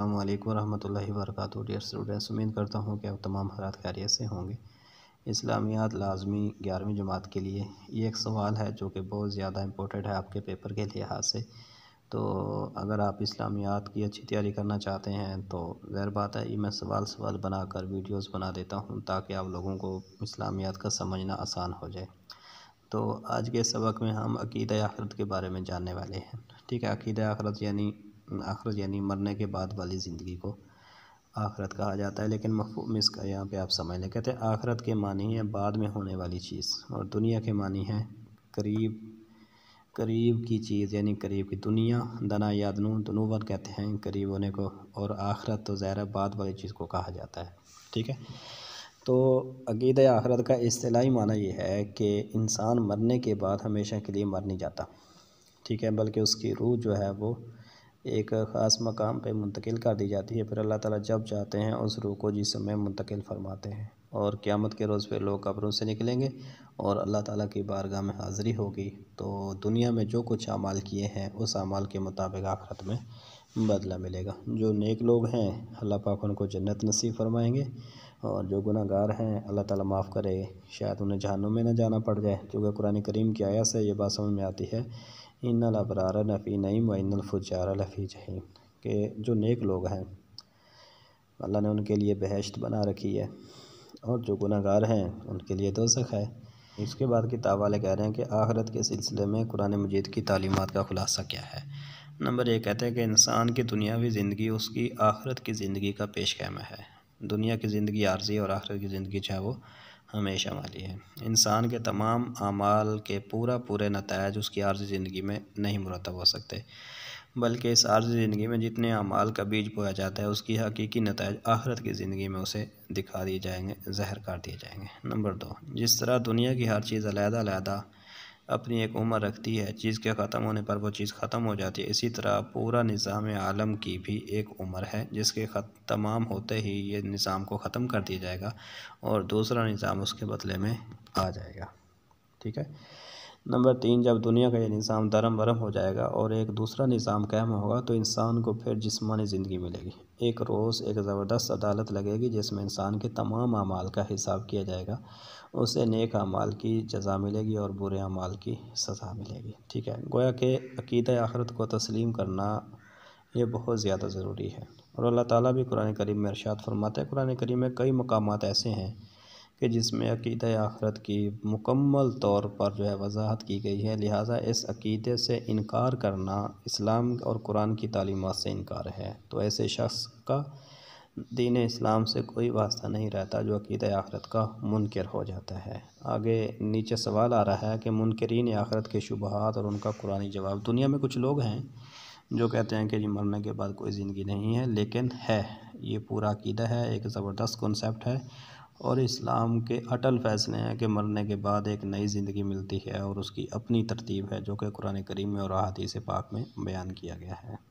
अल्लाम वरहमल वरक dear students उम्मीद करता हूँ कि अब तमाम हरात खैरियत से होंगे। इस्लामियात लाजमी ग्यारहवीं जमात के लिए ये एक सवाल है जो कि बहुत ज़्यादा इम्पोर्टेंट है आपके पेपर के लिहाज से। तो अगर आप इस्लामियात की अच्छी तैयारी करना चाहते हैं तो ज़हर बात है ये मैं सवाल सवाल बनाकर वीडियोस बना देता हूँ ताकि आप लोगों को इस्लामियात का समझना आसान हो जाए। तो आज के सबक में हम अकीद आखरत के बारे में जानने वाले हैं। ठीक है, अकीद आखरत यानी आखरत यानी मरने के बाद वाली ज़िंदगी को आखरत कहा जाता है। लेकिन मफहम इसका यहाँ पे आप समझ लें। कहते हैं, आखरत के मानी है बाद में होने वाली चीज़ और दुनिया के मानी है करीब करीब की चीज़ यानी करीब की दुनिया, दना या दनू दनूवन कहते हैं। करीब होने को और आखरत तो ज़ाहिर बाद वाली चीज़ को कहा जाता है। ठीक है? तो अकीद आखरत का अतलाही माना यह है कि इंसान मरने के बाद हमेशा के लिए मर नहीं जाता। ठीक है? बल्कि उसकी रूह जो है वो एक ख़ास मकाम पर मुंतकिल कर दी जाती है। फिर अल्लाह ताला जब चाहते हैं, उस रूह को जिसमें मुंतकिल फरमाते हैं। और क़्यामत के रोज़ पे लोग कब्रों से निकलेंगे और अल्लाह ताला की बारगाह में हाज़िरी होगी। तो दुनिया में जो कुछ अमाल किए हैं, उस अमाल के मुताबिक आखरत में बदला मिलेगा। जो नेक लोग हैं, अल्लाह पाक उनको जन्नत नसीब फरमाएँगे और जो गुनाहगार हैं, अल्लाह ताला माफ़ करे, शायद उन्हें जहनुम में न जाना पड़ जाए, क्योंकि कुरान करीम की आयत से ये बात समझ में आती है इन अबरार नफ़ी नईम व इनफ़ुजार लफ़ी जहीम, के जो नेक लोग हैं, अल्लाह ने उनके लिए बहशत बना रखी है। और जो गुनागार हैं, उनके लिए दोजख है। इसके बाद किताब वाले कह रहे हैं कि आखरत के सिलसिले में कुरान मजीद की तालीमत का ख़ुलासा क्या है? नंबर एक कहते हैं कि इंसान की दुनियावी ज़िंदगी उसकी आखरत की ज़िंदगी का पेश खैमा है। दुनिया की ज़िंदगी आर्जी और आखरत की ज़िंदगी चाहे वो हमेशा वाली है। इंसान के तमाम अमाल के पूरा पूरे नतज उसकी आर्जी ज़िंदगी में नहीं मुरतब हो सकते। बल्कि इस आर्जी ज़िंदगी में जितने अमाल का बीज बोया जाता है, उसकी हकीकी नतज आखरत की ज़िंदगी में उसे दिखा दिए जाएँगे, जहर कर दिए जाएँगे। नंबर दो, जिस तरह दुनिया की हर चीज़ अलहदा अपनी एक उम्र रखती है, चीज़ के ख़त्म होने पर वो चीज़ ख़त्म हो जाती है, इसी तरह पूरा निज़ाम आलम की भी एक उम्र है, जिसके तमाम होते ही ये निज़ाम को ख़त्म कर दिया जाएगा और दूसरा निज़ाम उसके बदले में आ जाएगा। ठीक है? नंबर तीन, जब दुनिया का ये निज़ाम दरम बरम हो जाएगा और एक दूसरा निज़ाम कायम होगा तो इंसान को फिर जिसमानी ज़िंदगी मिलेगी। एक रोज़ एक ज़बरदस्त अदालत लगेगी, जिसमें इंसान के तमाम अमाल का हिसाब किया जाएगा। उसे नेक अमाल की जजा मिलेगी और बुरे अमाल की सज़ा मिलेगी। ठीक है, गोया के अकीद आखरत को तस्लीम करना ये बहुत ज़्यादा ज़रूरी है। और अल्लाह ताला भी कुरान करीम में अरशाद फरमाते हैं, कुरान करीम में कई मकाम ऐसे हैं कि जिसमें अकीद आखरत की मुकम्मल तौर पर जो है वजाहत की गई है। लिहाजा इस अकीदे से इनकार करना इस्लाम और कुरान की तालीमत से इनकार है। तो ऐसे शख्स का दीन इस्लाम से कोई वास्ता नहीं रहता जो अकीद आखरत का मुनकर हो जाता है। आगे नीचे सवाल आ रहा है कि मुनकरीन आखरत के शुबहत और उनका कुरानी जवाब। दुनिया में कुछ लोग हैं जो कहते हैं कि जी मरने के बाद कोई ज़िंदगी नहीं है, लेकिन है, ये पूरा अकीदा है, एक ज़बरदस्त कॉन्सेप्ट है। और इस्लाम के अटल फ़ैसले हैं कि मरने के बाद एक नई ज़िंदगी मिलती है और उसकी अपनी तरतीब है, जो कि कुरान करीम में और से पाक में बयान किया गया है।